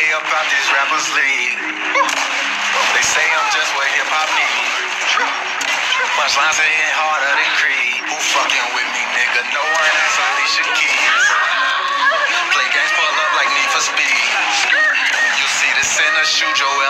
way up out this rapper's league. They say I'm just what hip hop needs. Punchlines ain't harder than Creed. Who fucking with me, nigga? No one has Alicia Keys. Play games, pull up like Need for Speed. You see the center, shoot Joel.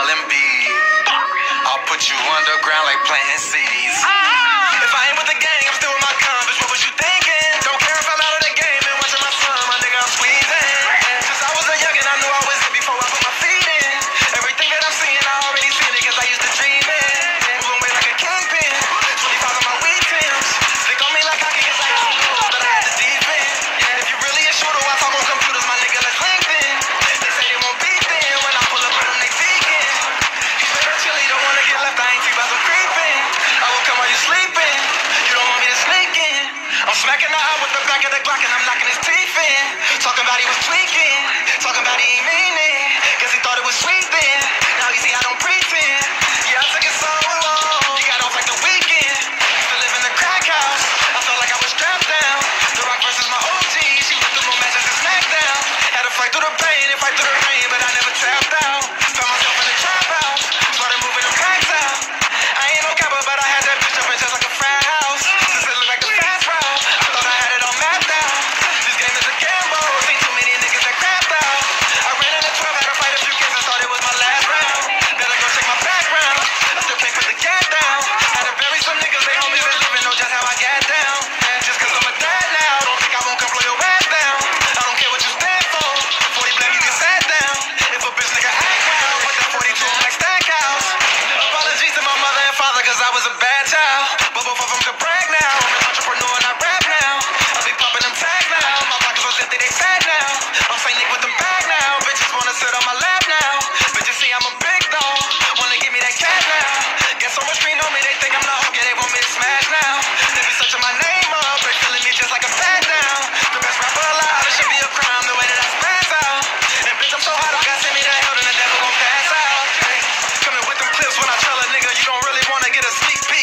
Don't wanna get left, I ain't free, but I'm creeping. I will come while you sleeping. You don't want me to sneak in. I'm smacking the eye with the back of the Glock and I'm knocking his teeth in. Talking about he was tweaking. Talking about he ain't mean it. He thought it was sweet.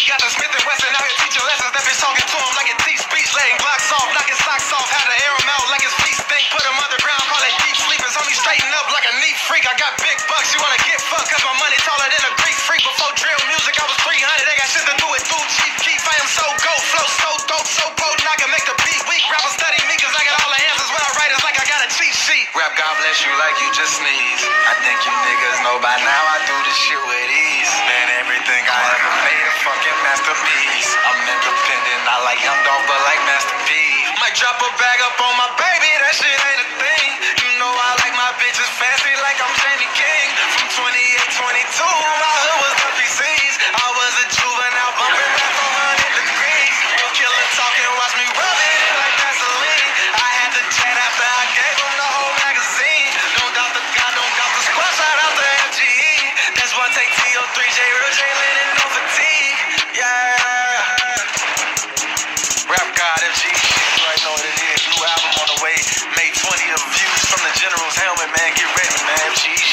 Got the Smith and Wesson out here teaching lessons. That bitch talking to him like a deep speech. laying blocks off, knocking socks off. How to air him out like his feet stink. Put him underground, call it deep sleepers. Homie straighten up like a neat freak. I got big bucks, you wanna get fucked. Cause my money taller than a Greek freak. Before drill music, I was 300. They got shit to do with food chief. keep. I am so go, flow so dope, so potent. I can make the beat weak. Rappers study me cause I got all the answers when I write. It's like I got a cheat sheet. Rap, God bless you like you just sneeze. I think you niggas know by now. fucking masterpiece. I'm independent, not like Young Dog, but like Master P. Might drop a bag up on my baby, that shit ain't a thing. You know I like my bitches fancy like I'm Jamie King. From 28, 22, my hood was the PCs. I was a juvenile bumping back 100 degrees. We'll talking, watch me rub it like Vaseline. I had to chat after I gave him the whole magazine. Don't doubt the God, don't doubt the squad, shout out to MGE. That's 1 take TO3J, real J. time. She's